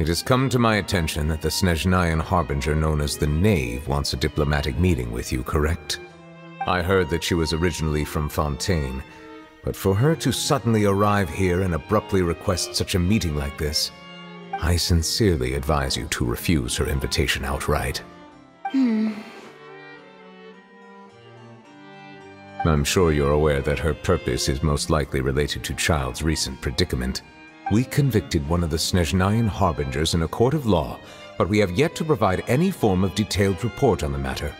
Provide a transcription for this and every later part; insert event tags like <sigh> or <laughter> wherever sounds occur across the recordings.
It has come to my attention that the Snezhnayan harbinger known as the Knave wants a diplomatic meeting with you, correct? I heard that she was originally from Fontaine, but for her to suddenly arrive here and abruptly request such a meeting like this, I sincerely advise you to refuse her invitation outright. Hmm. I'm sure you're aware that her purpose is most likely related to Childe's recent predicament. We convicted one of the Snezhnayan harbingers in a court of law, but we have yet to provide any form of detailed report on the matter.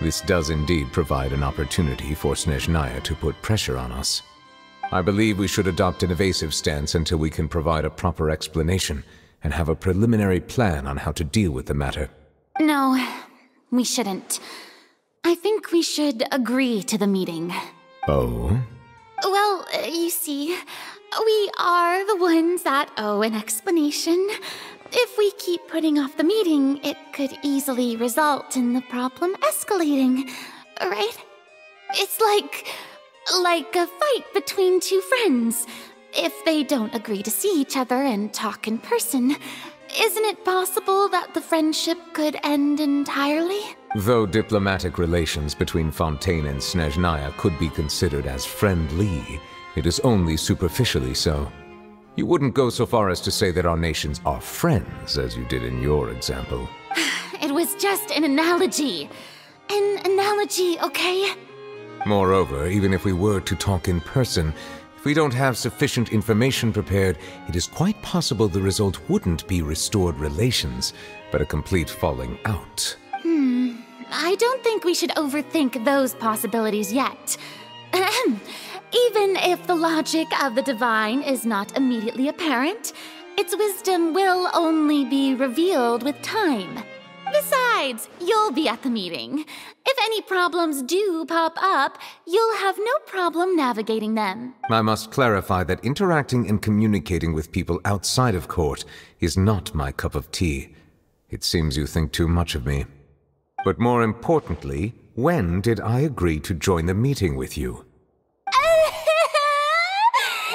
This does indeed provide an opportunity for Snezhnaya to put pressure on us. I believe we should adopt an evasive stance until we can provide a proper explanation and have a preliminary plan on how to deal with the matter. No, we shouldn't. I think we should agree to the meeting. Oh? Well, uh, you see, we are the ones that owe an explanation. If we keep putting off the meeting, it could easily result in the problem escalating, right? It's like. like a fight between two friends. If they don't agree to see each other and talk in person, isn't it possible that the friendship could end entirely? Though diplomatic relations between Fontaine and Snezhnaya could be considered as friendly, it is only superficially so. You wouldn't go so far as to say that our nations are friends, as you did in your example. <sighs> It was just an analogy. An analogy, okay? Moreover, even if we were to talk in person, if we don't have sufficient information prepared, it is quite possible the result wouldn't be restored relations, but a complete falling out. Hmm. I don't think we should overthink those possibilities yet. <clears throat> Even if the logic of the divine is not immediately apparent, its wisdom will only be revealed with time. Besides, you'll be at the meeting. If any problems do pop up, you'll have no problem navigating them. I must clarify that interacting and communicating with people outside of court is not my cup of tea. It seems you think too much of me. But more importantly, when did I agree to join the meeting with you?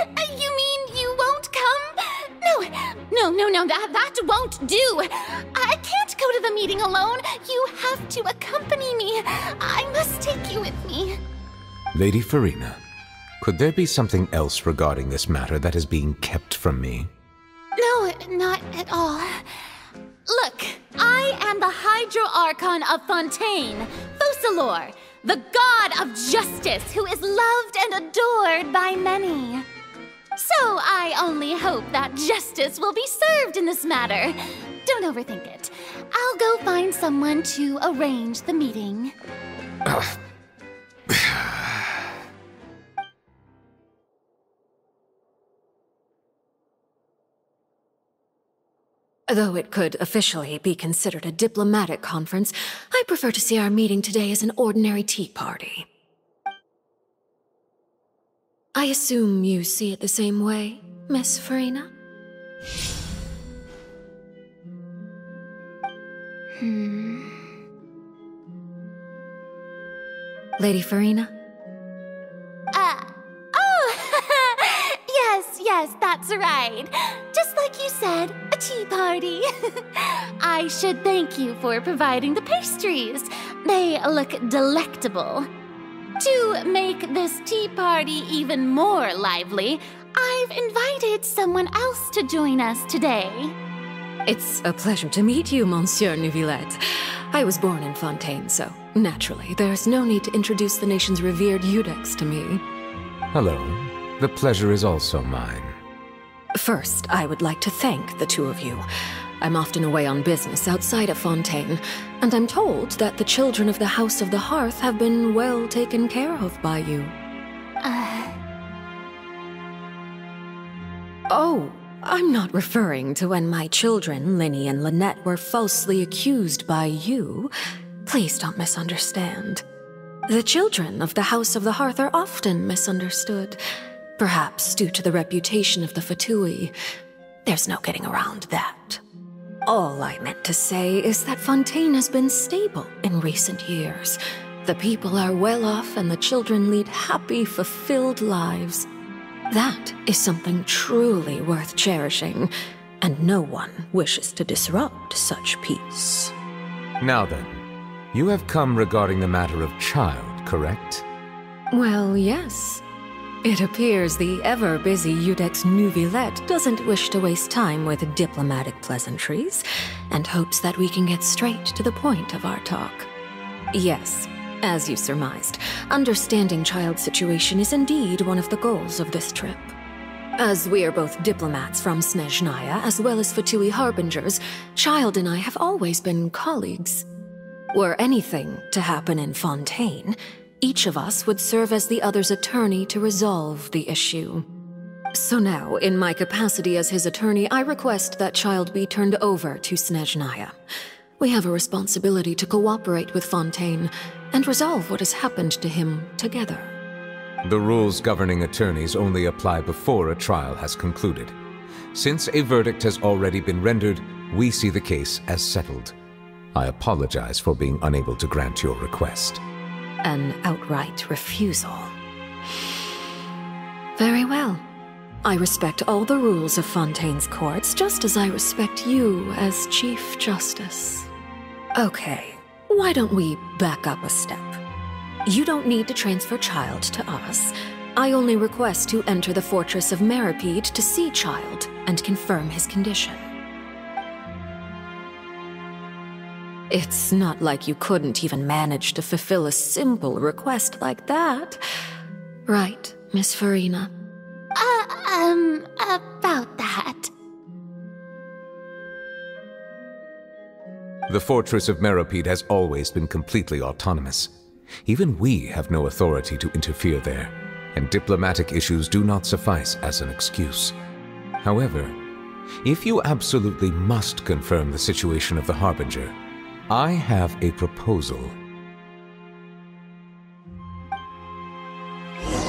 Uh, you mean you won't come? No, no, no, no, that, that won't do. I can't go to the meeting alone. You have to accompany me. I must take you with me. Lady Furina, could there be something else regarding this matter that is being kept from me? No, not at all. Look, I am the Hydro Archon of Fontaine, Focalors, the god of justice who is loved and adored by many. So I only hope that justice will be served in this matter. Don't overthink it. I'll go find someone to arrange the meeting. <sighs> Though it could officially be considered a diplomatic conference, I prefer to see our meeting today as an ordinary tea party. I assume you see it the same way, Miss Furina? Hmm. Lady Furina? Uh, oh! <laughs> yes, yes, that's right. Just like you said, a tea party. <laughs> I should thank you for providing the pastries. They look delectable. To make this tea party even more lively, I've invited someone else to join us today. It's a pleasure to meet you, Monsieur Neuvillette. I was born in Fontaine, so naturally, there's no need to introduce the nation's revered Iudex to me. Hello. The pleasure is also mine. First, I would like to thank the two of you. I'm often away on business outside of Fontaine, and I'm told that the children of the House of the Hearth have been well taken care of by you. Uh, Oh, I'm not referring to when my children, Lyney and Lynette, were falsely accused by you. Please don't misunderstand. The children of the House of the Hearth are often misunderstood, perhaps due to the reputation of the Fatui. There's no getting around that. All I meant to say is that Fontaine has been stable in recent years. The people are well off and the children lead happy, fulfilled lives. That is something truly worth cherishing, and no one wishes to disrupt such peace. Now then, you have come regarding the matter of Childe, correct? Well, yes. It appears the ever-busy Iudex Neuvillette doesn't wish to waste time with diplomatic pleasantries, and hopes that we can get straight to the point of our talk. Yes, as you surmised, understanding Childe's situation is indeed one of the goals of this trip. As we are both diplomats from Snezhnaya as well as Fatui Harbingers, Childe and I have always been colleagues. Were anything to happen in Fontaine, each of us would serve as the other's attorney to resolve the issue. So now, in my capacity as his attorney, I request that Childe be turned over to Snezhnaya. We have a responsibility to cooperate with Fontaine and resolve what has happened to him together. The rules governing attorneys only apply before a trial has concluded. Since a verdict has already been rendered, we see the case as settled. I apologize for being unable to grant your request an outright refusal. Very well. I respect all the rules of Fontaine's courts, just as I respect you as Chief Justice. Okay, why don't we back up a step? You don't need to transfer Childe to us. I only request to enter the Fortress of Meropide to see Childe and confirm his condition. It's not like you couldn't even manage to fulfill a simple request like that. Right, Miss Furina? Uh, um, about that. The Fortress of Meropide has always been completely autonomous. Even we have no authority to interfere there, and diplomatic issues do not suffice as an excuse. However, if you absolutely must confirm the situation of the Harbinger, I have a proposal